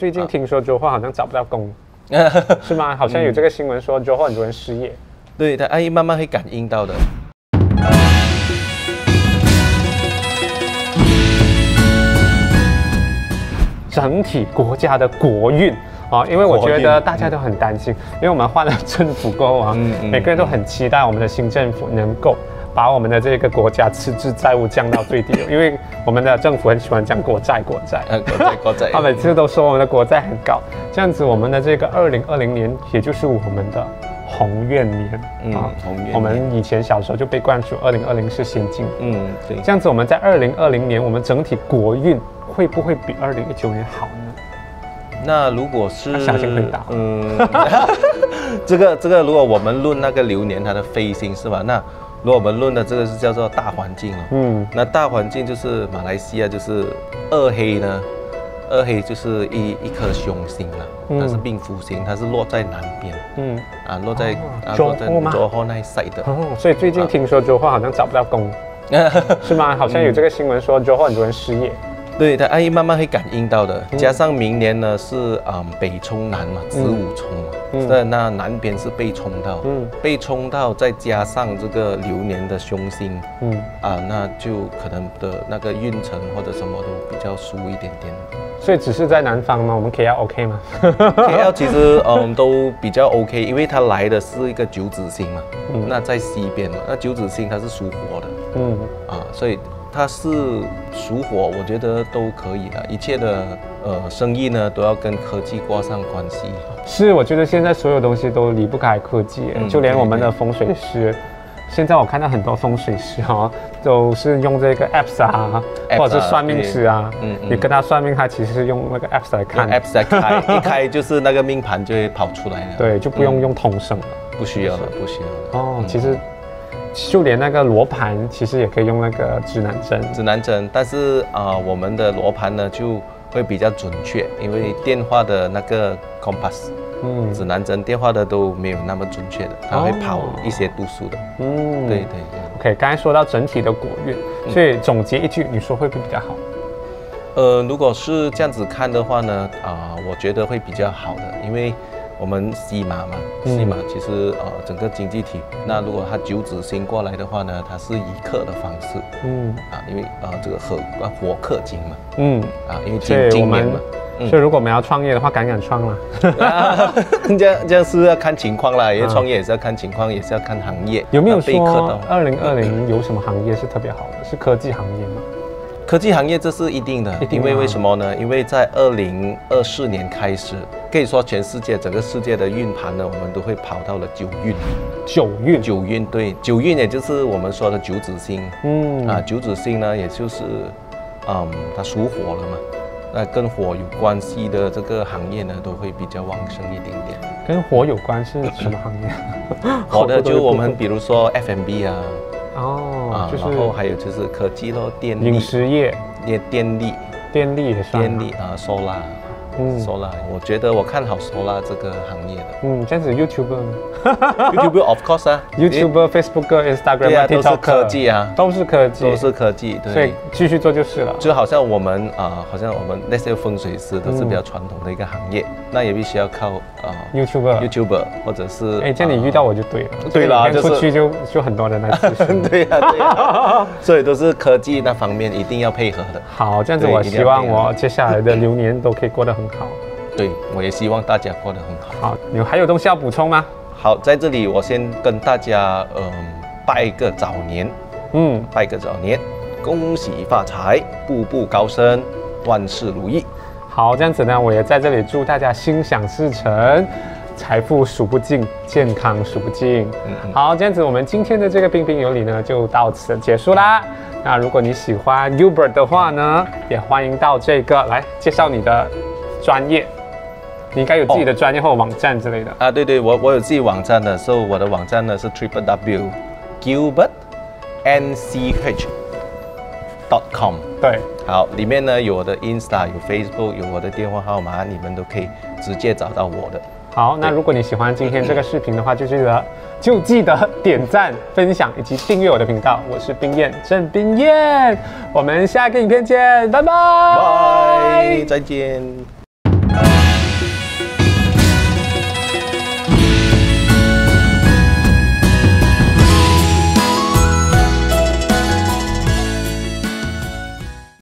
最近听说 Joe 好像找不到工，是吗？好像有这个新闻说 Joe 很多人失业。对，他阿姨慢慢会感应到的。整体国家的国运啊，因为我觉得大家都很担心，因为我们换了政府过后啊，每个人都很期待我们的新政府能够。把我们的这个国家赤字债务降到最低，因为我们的政府很喜欢讲国债，国债，国债，国债，他每次都说我们的国债很高，这样子我们的这个二零二零年，也就是我们的宏愿年啊，宏愿，我们以前小时候就被灌输二零二零是先进，嗯，对，这样子我们在二零二零年，我们整体国运会不会比二零一九年好呢？那如果是小心回答，嗯，这 个这个，如果我们论那个流年它的飞星是吧？那如果我们论的这个是叫做大环境了，嗯，那大环境就是马来西亚就是二黑呢，二黑就是一一颗凶星了，它是病夫星，它是落在南边，嗯，啊落在啊落在左后那一 side 的，哦，所以最近听说左后好像找不到工，是吗？好像有这个新闻说左后很多人失业。对，它阿姨慢慢会感应到的。加上明年呢是嗯北冲南嘛，子午冲嘛，在那南边是被冲到，嗯，被冲到，再加上这个流年的凶星，嗯啊，那就可能的那个运程或者什么都比较疏一点点。所以只是在南方吗？我们 K L OK 吗？K L 其实嗯都比较 OK，因为它来的是一个九子星嘛，那在西边嘛，那九子星它是属火的，嗯啊，所以。它是属火，我觉得都可以的。一切的呃生意呢，都要跟科技挂上关系。是，我觉得现在所有东西都离不开科技，就连我们的风水师，现在我看到很多风水师哈，都是用这个 apps 啊，或者是算命师啊。嗯嗯。你跟他算命，他其实是用那个 apps 来看，apps 来开，一开就是那个命盘就会跑出来了。对，就不用用通胜了，不需要了，不需要了。哦，其实。就连那个罗盘，其实也可以用那个指南针。指南针，但是啊，我们的罗盘呢就会比较准确，因为电话的那个 compass，嗯，指南针电话的都没有那么准确的，它会跑一些度数的。嗯，对对对。OK，刚才说到整体的国运，所以总结一句，你说会不会比较好？呃，如果是这样子看的话呢，啊，我觉得会比较好的，因为。我们西马嘛，西马其实呃整个经济体，那如果它九子星过来的话呢，它是以克的方式，嗯。啊，因为啊这个火火克金嘛，嗯。啊，因为金金年嘛，所以如果我们要创业的话，敢敢创了，这样这样是要看情况啦，因为创业也是要看情况，也是要看行业。有没有说二零二零有什么行业是特别好的？是科技行业吗？科技行业这是一定的，因为为什么呢？因为在二零二四年开始，可以说全世界整个世界的运盘呢，我们都会跑到了九运。九运，九运，对，九运也就是我们说的九子星。嗯，啊，九子星呢，也就是，嗯，它属火了嘛，那跟火有关系的这个行业呢，都会比较旺盛一点点。跟火有关是什么行业？好的，就我们比如说 F M B 啊。哦，啊，然后还有就是科技咯，电力、饮食业、电电力、电力电力啊，solar。嗯，Solar，我觉得我看好 Solar 这个行业的。嗯，这样子 YouTuber，YouTuber of course 啊，YouTuber，Facebook，Instagram，啊，都是科技啊，都是科技，都是科技，所以继续做就是了。就好像我们啊，好像我们那些风水师都是比较传统的一个行业，那也必须要靠啊 YouTuber，YouTuber 或者是，哎，这样你遇到我就对了，对了，就出去就就很多人来咨询，对呀，对呀，所以都是科技那方面一定要配合的。好，这样子我希望我接下来的流年都可以过得很。好，对我也希望大家过得很好。好，你还有东西要补充吗？好，在这里我先跟大家嗯拜个早年，嗯，拜个早年，恭喜发财，步步高升，万事如意。好，这样子呢，我也在这里祝大家心想事成，财富数不尽，健康数不尽。嗯，好，这样子我们今天的这个彬彬有礼呢就到此结束啦。那如果你喜欢 Gilbert 的话呢，也欢迎到这个来介绍你的。专业，你应该有自己的专业或网站之类的啊。对对，我我有自己网站的，所以我的网站呢是 triple w gilbert n c h dot com。对，好，里面呢有我的 Insta，有 Facebook，有我的电话号码，你们都可以直接找到我的。好，那如果你喜欢今天这个视频的话，就记得就记得点赞、分享以及订阅我的频道。我是冰燕郑冰燕，我们下个影片见，拜拜，拜，再见。